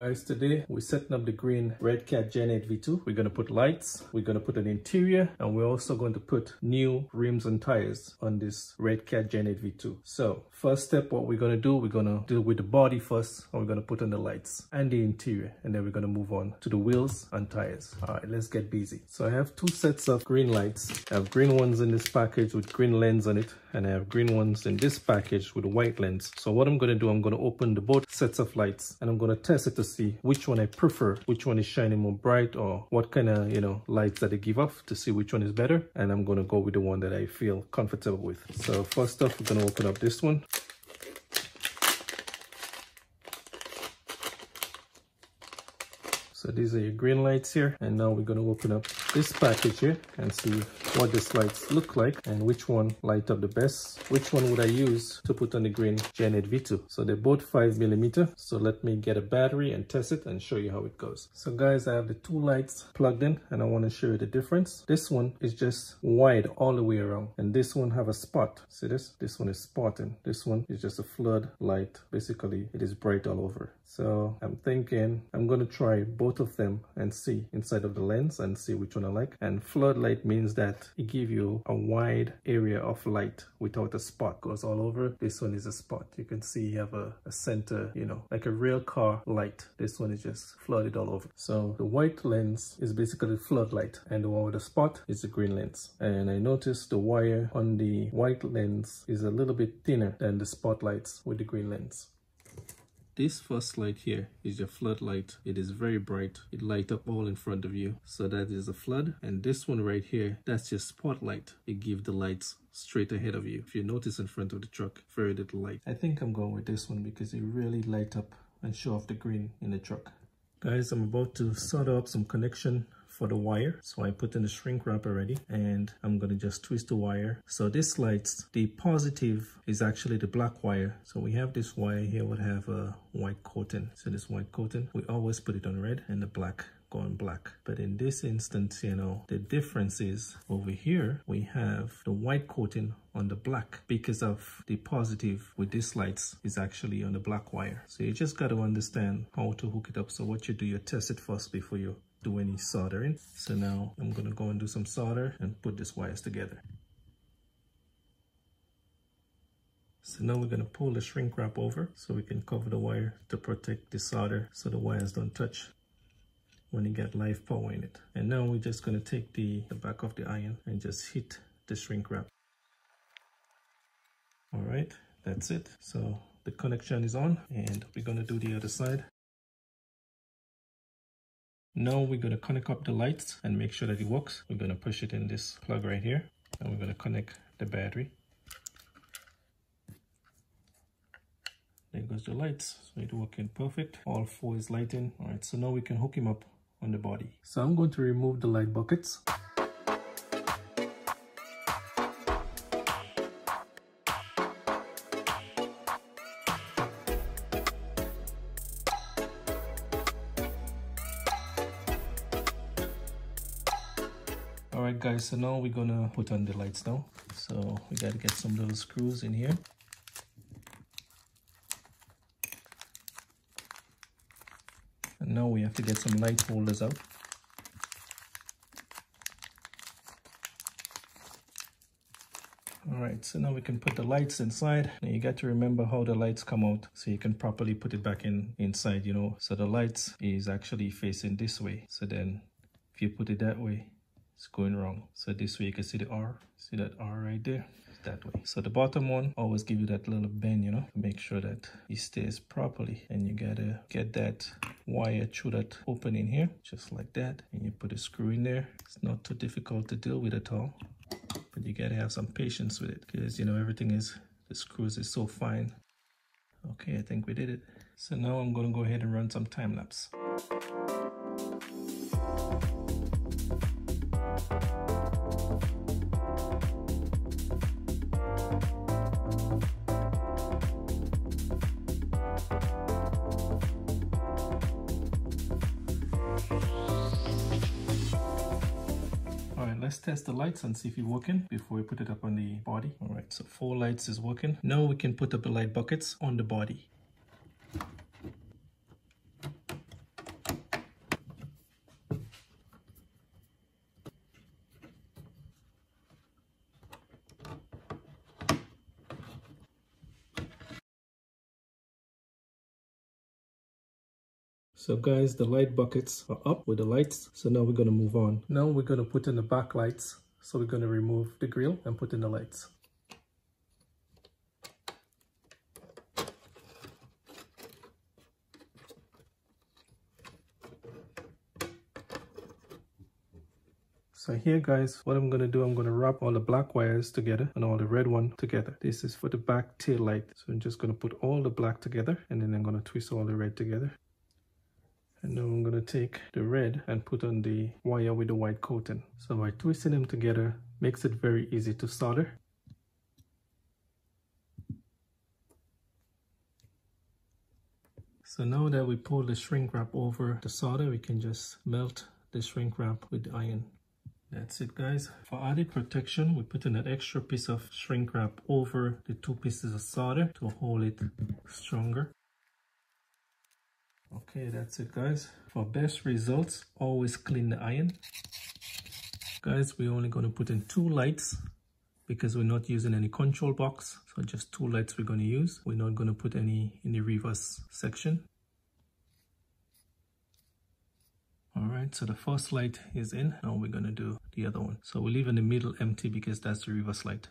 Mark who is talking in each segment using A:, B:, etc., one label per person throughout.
A: Guys, today we're setting up the green Redcat Gen 8 V2. We're going to put lights, we're going to put an interior, and we're also going to put new rims and tires on this Redcat Gen 8 V2. So first step, what we're going to do, we're going to deal with the body first, and we're going to put on the lights and the interior, and then we're going to move on to the wheels and tires. All right, let's get busy. So I have two sets of green lights. I have green ones in this package with green lens on it, and I have green ones in this package with a white lens. So what I'm going to do, I'm going to open the both sets of lights, and I'm going to test it to see which one I prefer, which one is shining more bright or what kind of, you know, lights that they give off to see which one is better. And I'm going to go with the one that I feel comfortable with. So first off, we're going to open up this one. So these are your green lights here. And now we're going to open up this package here and see what these lights look like and which one light up the best. Which one would I use to put on the green Gen 8 V2? So they're both 5 millimeter. So let me get a battery and test it and show you how it goes. So guys, I have the two lights plugged in and I want to show you the difference. This one is just wide all the way around and this one have a spot. See this? This one is spotting. This one is just a flood light. Basically, it is bright all over. So I'm thinking I'm going to try both of them and see inside of the lens and see which one I like. And flood light means that it give you a wide area of light without a spot. Goes all over. This one is a spot. You can see you have a, a center, you know, like a real car light. This one is just flooded all over. So the white lens is basically floodlight and the one with the spot is the green lens. And I noticed the wire on the white lens is a little bit thinner than the spotlights with the green lens. This first light here is your floodlight. It is very bright. It light up all in front of you. So that is a flood. And this one right here, that's your spotlight. It gives the lights straight ahead of you. If you notice in front of the truck, very little light. I think I'm going with this one because it really light up and show off the green in the truck. Guys, I'm about to solder up some connection for the wire. So I put in the shrink wrap already and I'm to just twist the wire. So this lights, the positive is actually the black wire. So we have this wire here would have a white coating. So this white coating, we always put it on red and the black going black. But in this instance, you know, the difference is over here, we have the white coating on the black because of the positive with these lights is actually on the black wire. So you just got to understand how to hook it up. So what you do, you test it first before you do any soldering. So now I'm gonna go and do some solder and put these wires together. So now we're gonna pull the shrink wrap over so we can cover the wire to protect the solder so the wires don't touch when you get live power in it. And now we're just gonna take the, the back of the iron and just hit the shrink wrap. All right, that's it. So the connection is on and we're gonna do the other side. Now we're going to connect up the lights and make sure that it works. We're going to push it in this plug right here and we're going to connect the battery. There goes the lights. So it's working perfect. All four is lighting. All right, so now we can hook him up on the body. So I'm going to remove the light buckets. all right guys so now we're gonna put on the lights now so we got to get some little screws in here now we have to get some light holders out. All right so now we can put the lights inside. Now you got to remember how the lights come out so you can properly put it back in inside you know. So the lights is actually facing this way. So then if you put it that way it's going wrong. So this way you can see the r. See that r right there that way. So the bottom one always give you that little bend you know to make sure that it stays properly. And you gotta get that wire through that opening here just like that. And you put a screw in there. It's not too difficult to deal with at all but you gotta have some patience with it because you know everything is the screws is so fine. Okay i think we did it. So now i'm gonna go ahead and run some time lapse test the lights and see if it's working before we put it up on the body. All right, so four lights is working. Now we can put up the light buckets on the body. So guys, the light buckets are up with the lights. So now we're going to move on. Now we're going to put in the back lights. So we're going to remove the grill and put in the lights. So here guys, what I'm going to do, I'm going to wrap all the black wires together and all the red one together. This is for the back tail light. So I'm just going to put all the black together and then I'm going to twist all the red together. And now I'm to take the red and put on the wire with the white coating. So by twisting them together, makes it very easy to solder. So now that we pull the shrink wrap over the solder, we can just melt the shrink wrap with the iron. That's it guys. For added protection, we put in an extra piece of shrink wrap over the two pieces of solder to hold it stronger. Okay, that's it guys. For best results, always clean the iron. Guys, we're only going to put in two lights because we're not using any control box. So just two lights we're going to use. We're not going to put any in the reverse section. all right so the first light is in now we're going to do the other one so we're leaving the middle empty because that's the reverse light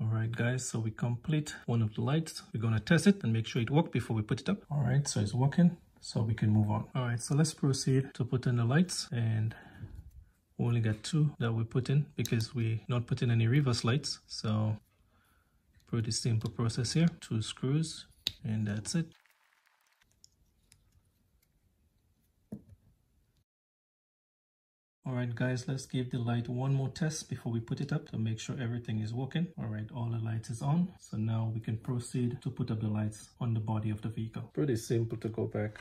A: all right guys so we complete one of the lights. We're to test it and make sure it works before we put it up. All right so it's working so we can move on. All right so let's proceed to put in the lights and we only got two that we put in because we not putting any reverse lights so pretty simple process here. Two screws and that's it Alright guys, let's give the light one more test before we put it up to make sure everything is working. Alright, all the lights is on. So now we can proceed to put up the lights on the body of the vehicle. Pretty simple to go back.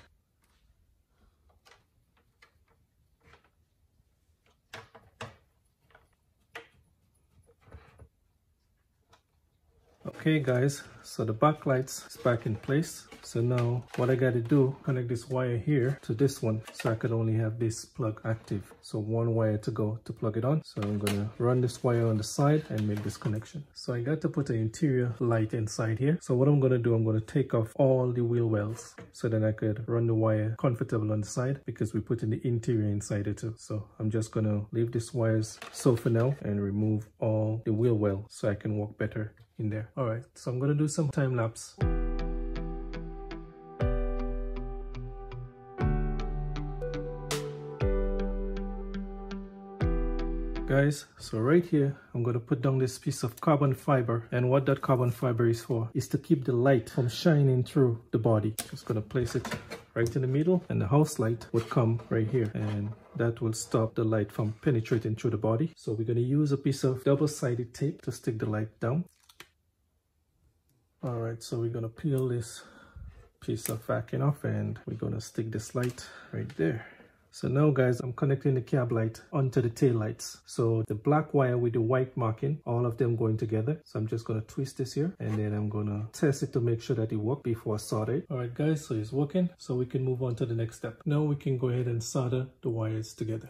A: Okay guys, so the backlights is back in place. So now what I got to do, connect this wire here to this one so I could only have this plug active. So one wire to go to plug it on. So I'm to run this wire on the side and make this connection. So I got to put an interior light inside here. So what I'm to do, I'm to take off all the wheel wells so then I could run the wire comfortable on the side because we put in the interior inside it too. So I'm just to leave these wires so for now and remove all the wheel well so I can walk better in there. All right, so I'm gonna do some time lapse. guys so right here i'm going to put down this piece of carbon fiber. And what that carbon fiber is for is to keep the light from shining through the body. Just going to place it right in the middle and the house light would come right here. And that will stop the light from penetrating through the body. So we're going to use a piece of double-sided tape to stick the light down all right so we're gonna peel this piece of vacuum off and we're gonna stick this light right there. So now guys i'm connecting the cab light onto the tail lights. So the black wire with the white marking all of them going together. So i'm just to twist this here and then i'm gonna test it to make sure that it works before i solder it. All right guys so it's working. So we can move on to the next step. Now we can go ahead and solder the wires together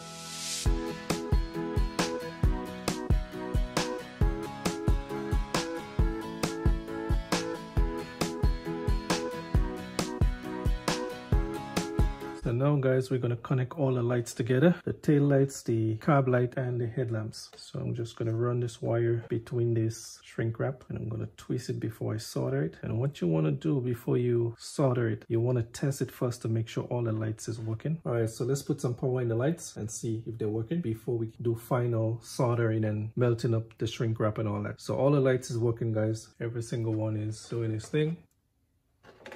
A: now guys we're going to connect all the lights together the tail lights the cab light and the headlamps. So i'm just going to run this wire between this shrink wrap and i'm going to twist it before i solder it. And what you want to do before you solder it you want to test it first to make sure all the lights is working. All right so let's put some power in the lights and see if they're working before we do final soldering and melting up the shrink wrap and all that. So all the lights is working guys. Every single one is doing its thing.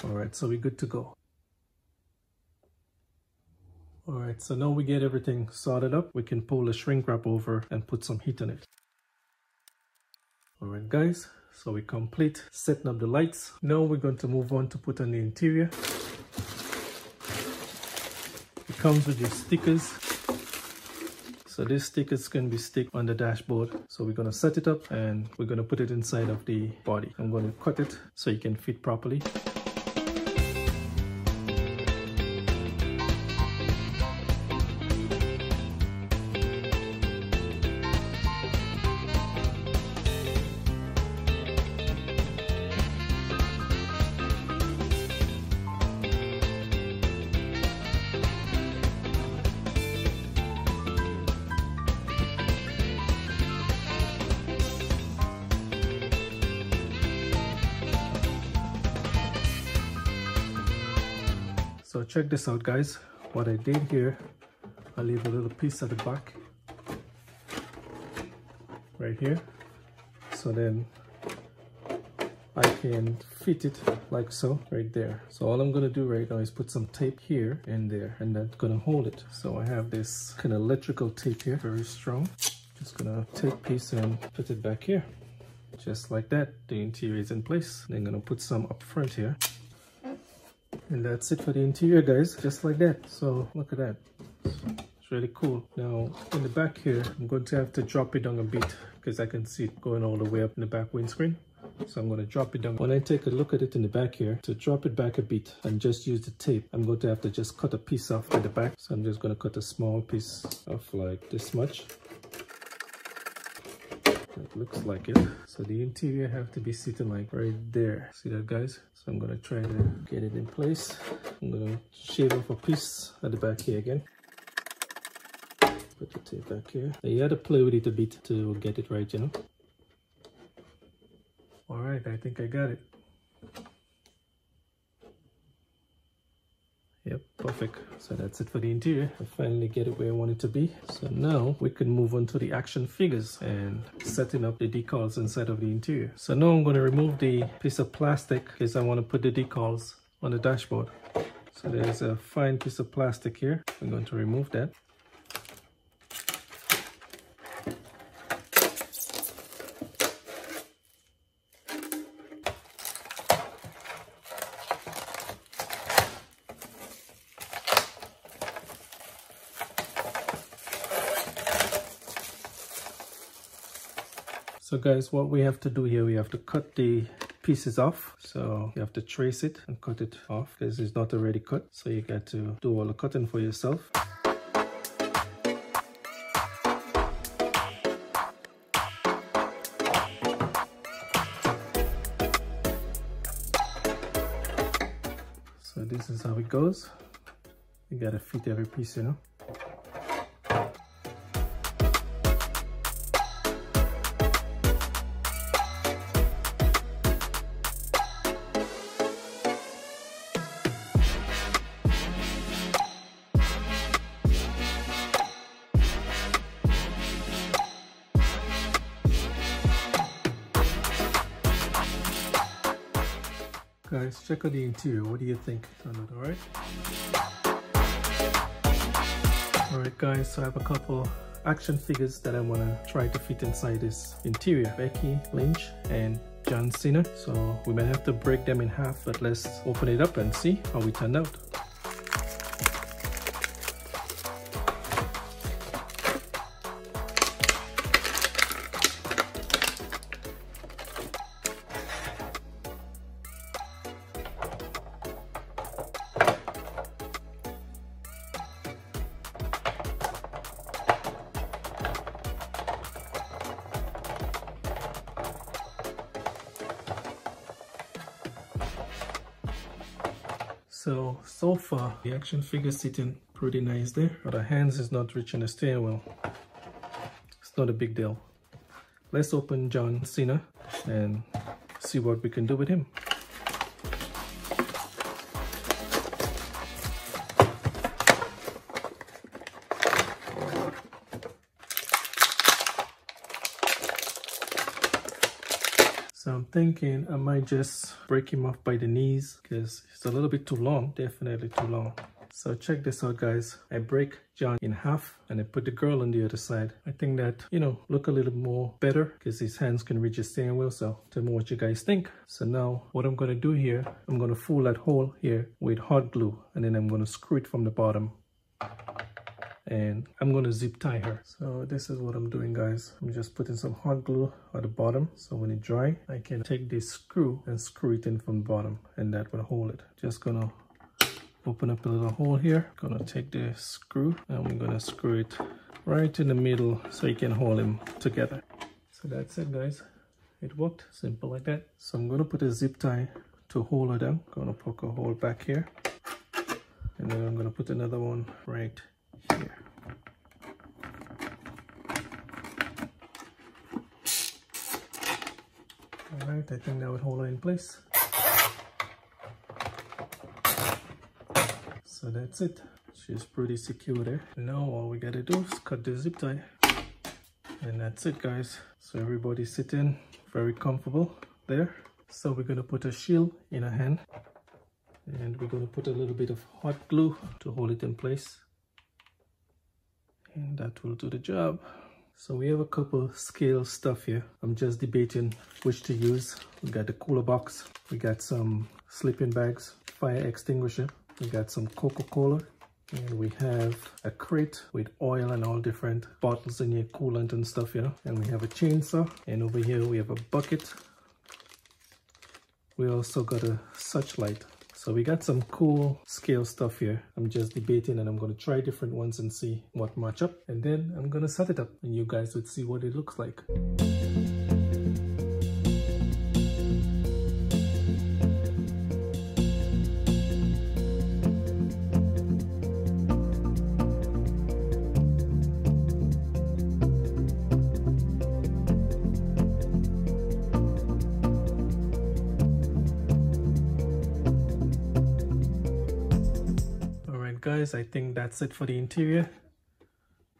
A: All right so we're good to go all right, so now we get everything sorted up. We can pull the shrink wrap over and put some heat on it. All right, guys, so we complete setting up the lights. Now we're going to move on to put on the interior. It comes with your stickers. So these stickers can be stick on the dashboard. So we're going to set it up and we're going to put it inside of the body. I'm going to cut it so it can fit properly. Check this out guys. What I did here, I leave a little piece at the back. Right here. So then I can fit it like so right there. So all I'm gonna do right now is put some tape here and there and that's gonna hold it. So I have this kind of electrical tape here, very strong. Just gonna take piece and put it back here. Just like that, the interior is in place. Then I'm gonna put some up front here. And that's it for the interior guys, just like that. So look at that. It's really cool. Now in the back here, I'm going to have to drop it down a bit because I can see it going all the way up in the back windscreen. So I'm going to drop it down. When I take a look at it in the back here, to drop it back a bit and just use the tape, I'm going to have to just cut a piece off at the back. So I'm just going to cut a small piece off like this much. It looks like it. So the interior have to be sitting like right there. See that guys? So I'm gonna try to get it in place. I'm gonna shave off a piece at the back here again. Put the tape back here. you had to play with it a bit to get it right, you know? All right, I think I got it. Yep, perfect. So that's it for the interior. I finally get it where I want it to be. So now we can move on to the action figures and setting up the decals inside of the interior. So now I'm going to remove the piece of plastic because I want to put the decals on the dashboard. So there's a fine piece of plastic here. I'm going to remove that. Guys, what we have to do here, we have to cut the pieces off. So you have to trace it and cut it off because it's not already cut. So you got to do all the cutting for yourself. So this is how it goes. You gotta fit every piece, you know. Check out the interior what do you think all right? All right guys so i have a couple action figures that i want to try to fit inside this interior. Becky lynch and john cena. So we might have to break them in half but let's open it up and see how we turned out So, so far, the action figure sitting pretty nice there, but our hands is not reaching the wheel. It's not a big deal. Let's open John Cena and see what we can do with him. I might just break him off by the knees because it's a little bit too long, definitely too long. So check this out guys. I break John in half and I put the girl on the other side. I think that, you know, look a little more better because his hands can reach the steering wheel. So tell me what you guys think. So now what I'm going to do here, I'm going to fool that hole here with hot glue and then I'm going to screw it from the bottom and I'm going to zip tie her. So this is what I'm doing guys. I'm just putting some hot glue at the bottom. So when it dry, I can take this screw and screw it in from the bottom and that will hold it. Just gonna open up a little hole here. Gonna take the screw and we're gonna screw it right in the middle so you can hold them together. So that's it guys. It worked, simple like that. So I'm gonna put a zip tie to hold her down. Gonna poke a hole back here. And then I'm gonna put another one right here. All right, I think that would hold it in place. So that's it. She's pretty secure there. Now all we gotta do is cut the zip tie. And that's it guys. So everybody's sitting very comfortable there. So we're gonna put a shield in a hand and we're gonna put a little bit of hot glue to hold it in place. And that will do the job. So we have a couple scale stuff here. I'm just debating which to use. We got the cooler box. We got some sleeping bags, fire extinguisher. We got some Coca-Cola and we have a crate with oil and all different bottles in here, coolant and stuff, you know. And we have a chainsaw. And over here we have a bucket. We also got a such light. So we got some cool scale stuff here. I'm just debating and I'm going to try different ones and see what match up. And then I'm going to set it up and you guys would see what it looks like. Guys i think that's it for the interior.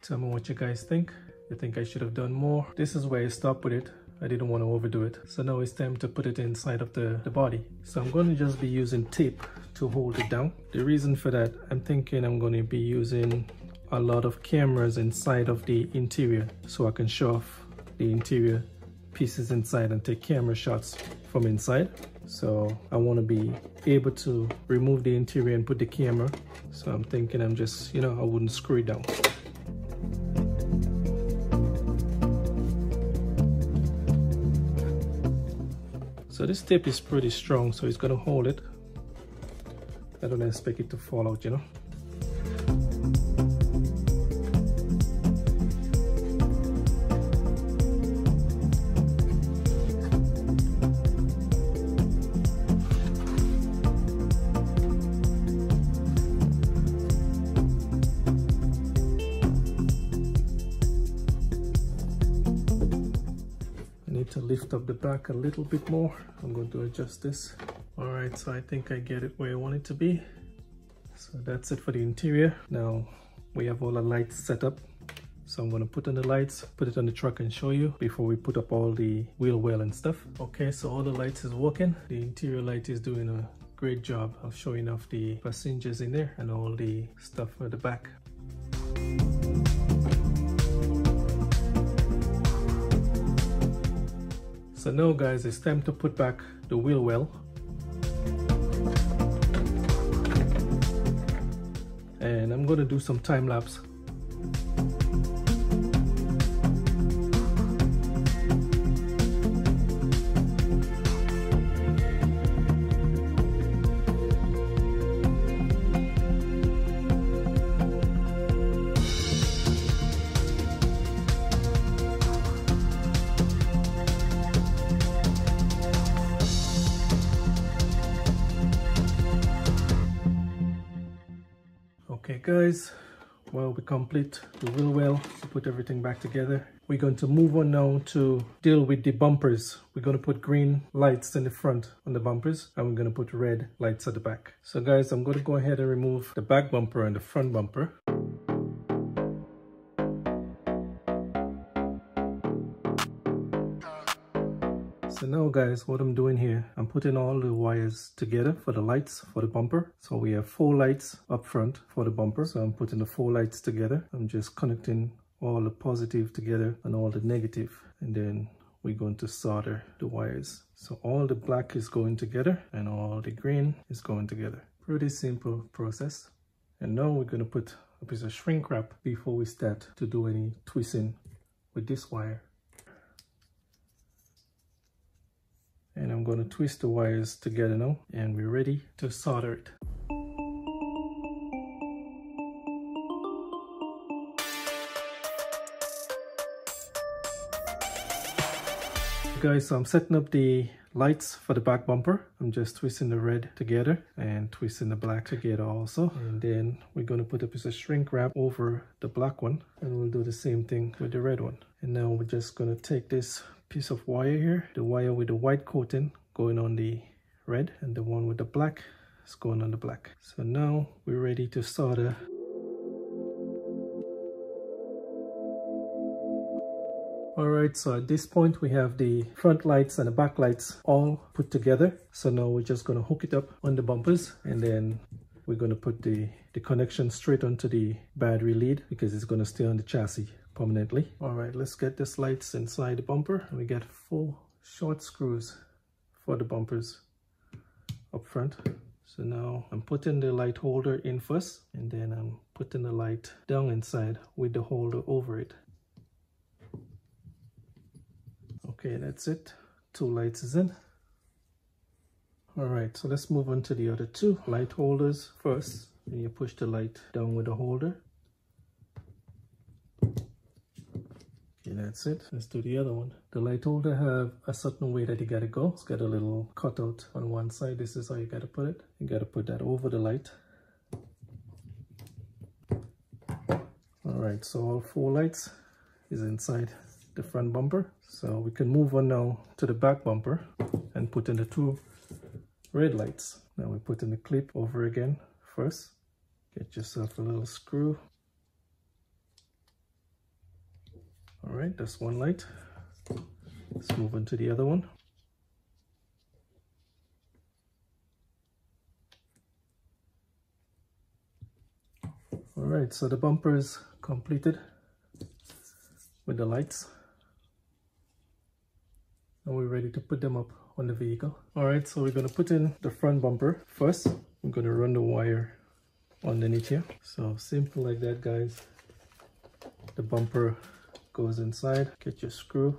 A: Tell me what you guys think. You think i should have done more? This is where i stopped with it. I didn't want to overdo it. So now it's time to put it inside of the, the body. So i'm going to just be using tape to hold it down. The reason for that i'm thinking i'm going to be using a lot of cameras inside of the interior so i can show off the interior pieces inside and take camera shots from inside so I want to be able to remove the interior and put the camera. So I'm thinking I'm just you know I wouldn't screw it down. So this tape is pretty strong so it's gonna hold it. I don't expect it to fall out you know lift up the back a little bit more. I'm going to adjust this. All right, so I think I get it where I want it to be. So that's it for the interior. Now we have all the lights set up. So I'm gonna put on the lights, put it on the truck and show you before we put up all the wheel well and stuff. Okay, so all the lights is working. The interior light is doing a great job of showing off the passengers in there and all the stuff at the back. So now guys, it's time to put back the wheel well. And I'm gonna do some time lapse guys, well we complete the wheel well to put everything back together. We're going to move on now to deal with the bumpers. We're going to put green lights in the front on the bumpers and we're going to put red lights at the back. So guys, I'm going to go ahead and remove the back bumper and the front bumper. So now guys, what I'm doing here, I'm putting all the wires together for the lights for the bumper. So we have four lights up front for the bumper. So I'm putting the four lights together. I'm just connecting all the positive together and all the negative. And then we're going to solder the wires. So all the black is going together and all the green is going together. Pretty simple process. And now we're going to put a piece of shrink wrap before we start to do any twisting with this wire. and I'm going to twist the wires together now and we're ready to solder it. guys so I'm setting up the lights for the back bumper. I'm just twisting the red together and twisting the black together also. And then we're going to put a piece of shrink wrap over the black one and we'll do the same thing with the red one. And now we're just going to take this piece of wire here the wire with the white coating going on the red and the one with the black is going on the black. So now we're ready to solder Alright, so at this point we have the front lights and the back lights all put together. So now we're just going to hook it up on the bumpers and then we're going to put the, the connection straight onto the battery lead because it's going to stay on the chassis permanently. Alright, let's get this lights inside the bumper. We get four short screws for the bumpers up front. So now I'm putting the light holder in first and then I'm putting the light down inside with the holder over it. Okay, that's it. Two lights is in. All right, so let's move on to the other two light holders first. And you push the light down with the holder. Okay, that's it. Let's do the other one. The light holder have a certain way that you gotta go. It's got a little cutout on one side. This is how you gotta put it. You gotta put that over the light. All right, so all four lights is inside the front bumper. So we can move on now to the back bumper and put in the two red lights. Now we put in the clip over again first. Get yourself a little screw. All right, that's one light. Let's move on to the other one. All right, so the bumper is completed with the lights and we're ready to put them up on the vehicle. All right, so we're gonna put in the front bumper first. I'm gonna run the wire underneath here. So simple like that, guys. The bumper goes inside, get your screw.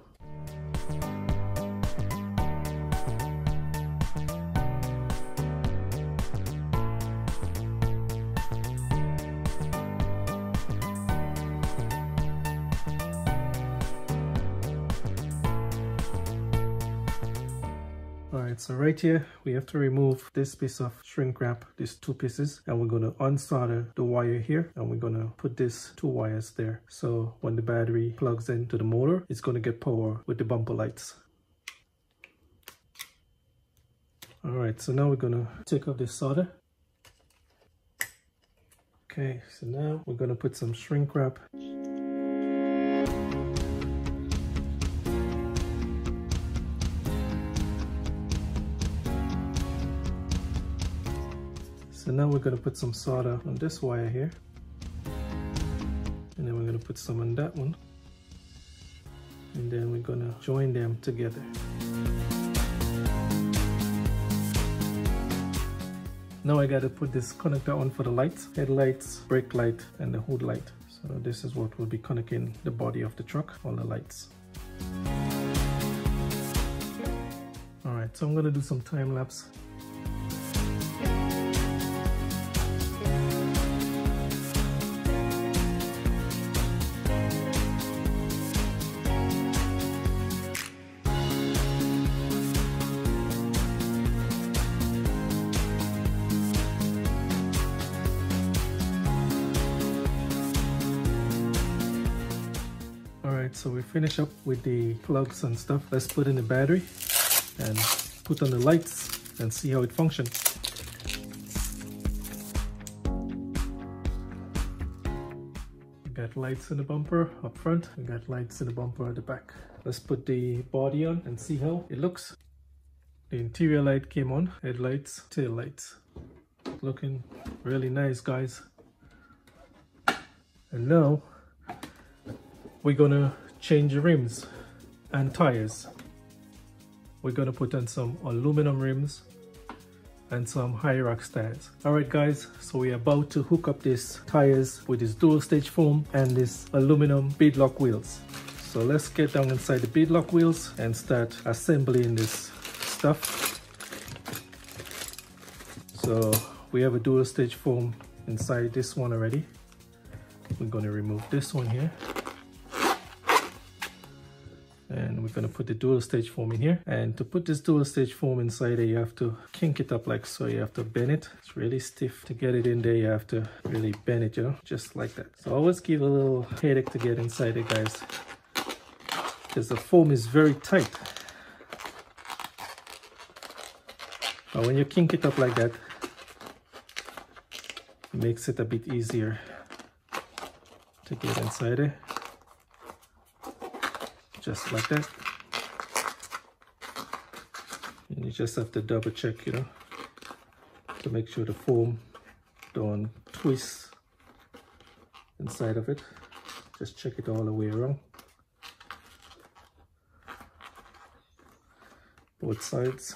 A: So right here. We have to remove this piece of shrink wrap these two pieces and we're going to unsolder the wire here and we're going to put these two wires there. So when the battery plugs into the motor it's going to get power with the bumper lights. All right so now we're going to take off this solder. Okay so now we're going to put some shrink wrap Now we're going to put some solder on this wire here. And then we're going to put some on that one. And then we're going to join them together. Now I got to put this connector on for the lights, headlights, brake light, and the hood light. So this is what will be connecting the body of the truck, all the lights. All right, so I'm gonna do some time lapse so we finish up with the plugs and stuff. Let's put in the battery and put on the lights and see how it functions. Got lights in the bumper up front we got lights in the bumper at the back. Let's put the body on and see how it looks. The interior light came on headlights tail lights. Looking really nice guys. And now we're gonna change the rims and tires. We're gonna put on some aluminum rims and some Hyrax tires. Alright guys, so we're about to hook up these tires with this dual stage foam and this aluminum beadlock wheels. So let's get down inside the beadlock wheels and start assembling this stuff. So we have a dual stage foam inside this one already. We're gonna remove this one here and we're going to put the dual stage foam in here. And to put this dual stage foam inside there you have to kink it up like so. You have to bend it. It's really stiff to get it in there. You have to really bend it you know just like that. So always give a little headache to get inside it guys because the foam is very tight. But when you kink it up like that makes it a bit easier to get inside it just like that. And you just have to double check you know to make sure the foam don't twist inside of it. Just check it all the way around. Both sides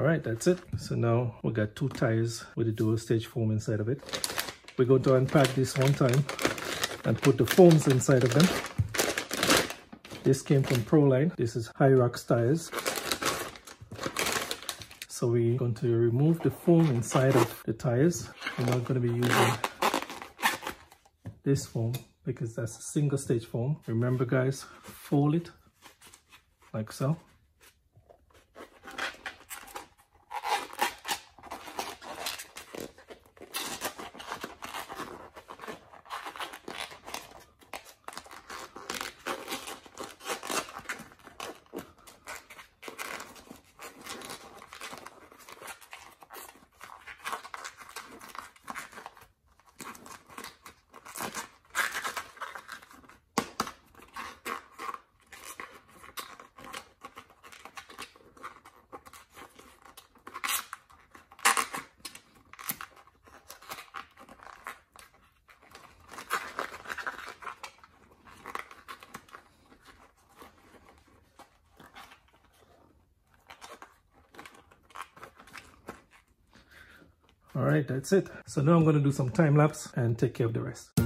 A: all right that's it. So now we got two tires with the dual stage foam inside of it. We're going to unpack this one time and put the foams inside of them. This came from Pro-Line. This is Hyrax tires. So we're going to remove the foam inside of the tires. We're not going to be using this foam because that's a single stage foam. Remember guys fold it like so all right that's it. So now i'm going to do some time lapse and take care of the rest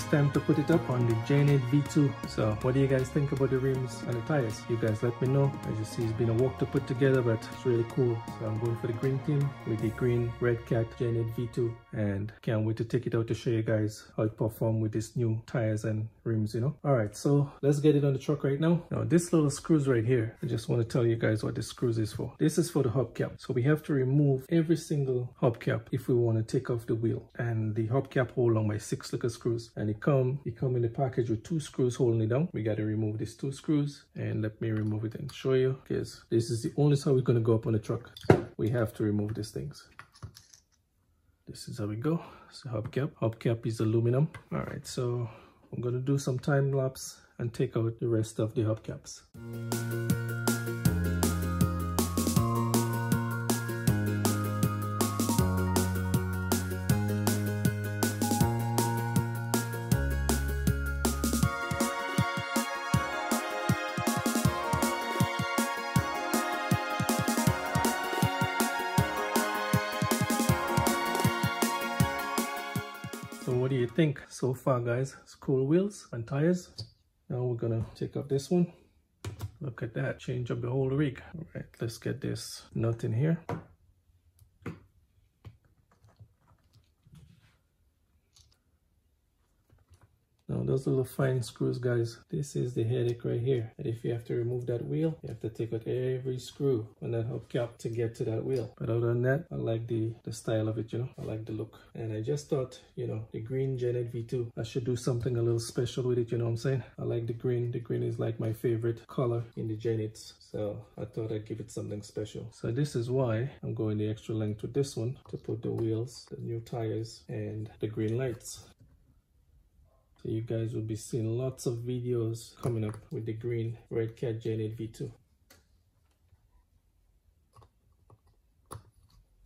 A: time to put it up on the Gen 8 V2 so what do you guys think about the rims and the tires? You guys let me know. As you see it's been a walk to put together but it's really cool. So I'm going for the green team with the green Redcat Gen 8 V2 and can't wait to take it out to show you guys how it perform with these new tires and rims you know? All right so let's get it on the truck right now. Now this little screws right here I just want to tell you guys what this screws is for. This is for the hubcap. So we have to remove every single hubcap if we want to take off the wheel. And the hubcap hold on by six little screws and it come it come in the package with two screws holding it down. We got to remove these two screws and let me remove it and show you because this is the only side we're going to go up on the truck. We have to remove these things. This is how we go. So hubcap. Hubcap is aluminum. All right so i'm going to do some time lapse and take out the rest of the hubcaps think so far guys? It's cool wheels and tires. Now we're gonna take off this one. Look at that, change up the whole rig. All right, let's get this nut in here. Those little fine screws guys, this is the headache right here. And if you have to remove that wheel, you have to take out every screw on that hubcap to get to that wheel. But other than that, I like the, the style of it, you know, I like the look. And I just thought, you know, the green Gen 8 V2, I should do something a little special with it, you know what I'm saying? I like the green, the green is like my favorite color in the Gen 8s. So I thought I'd give it something special. So this is why I'm going the extra length with this one to put the wheels, the new tires and the green lights. So you guys will be seeing lots of videos coming up with the green Redcat Gen 8 V2.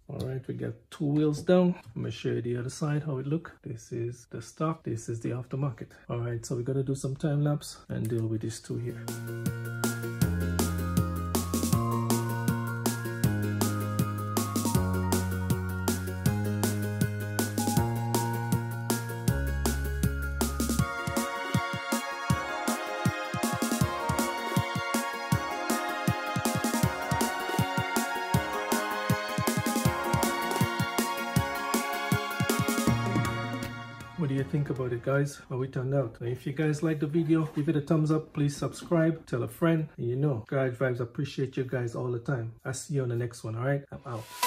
A: All right, we got two wheels down. I'm gonna show you the other side, how it look. This is the stock, this is the aftermarket. All right, so we're gonna do some time lapse and deal with these two here. Think about it guys? How it turned out? If you guys like the video, give it a thumbs up. Please subscribe, tell a friend. And you know, Garage Vibes appreciate you guys all the time. I'll see you on the next one, alright? I'm out.